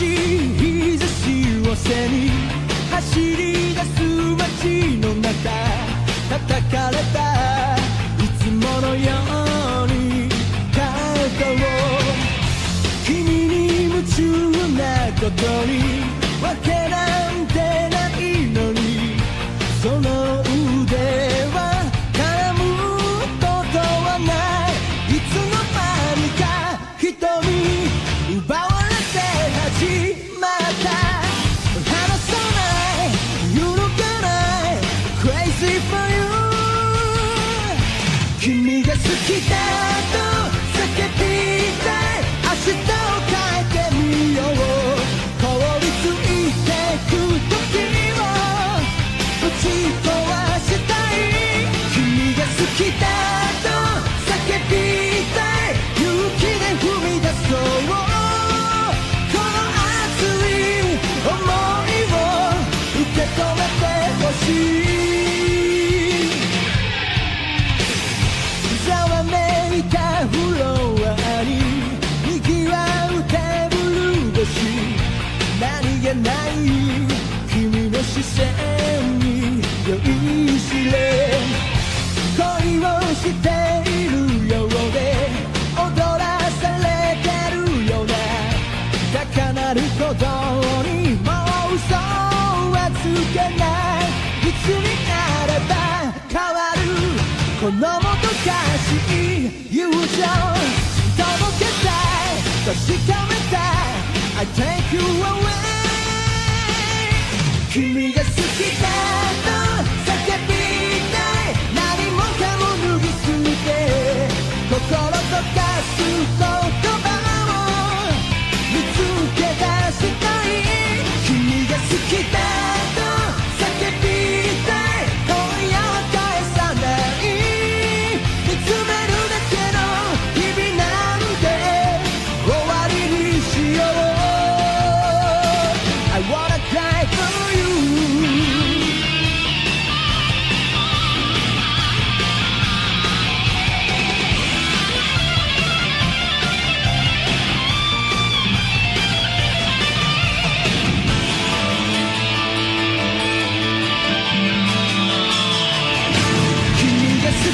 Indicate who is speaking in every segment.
Speaker 1: しい日差しを背に走り出す街の中叩かれたいつものように肩を君に夢中なことにだと叫びたい。明日を変えてみよう。なることにもう嘘はつけない。いつになれば変わるこのもどかしい友情届けたい。確かめたい。I take you away 君が好きだ。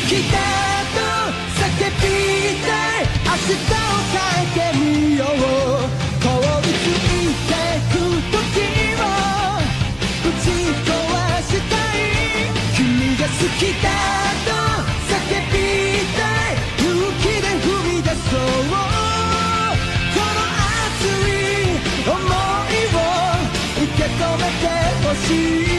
Speaker 1: 君が好きだと叫びたい明日を変えてみよう凍りついてく時をぶち壊したい君が好きだと叫びたい勇気で踏み出そうこの熱い想いを受け止めてほしい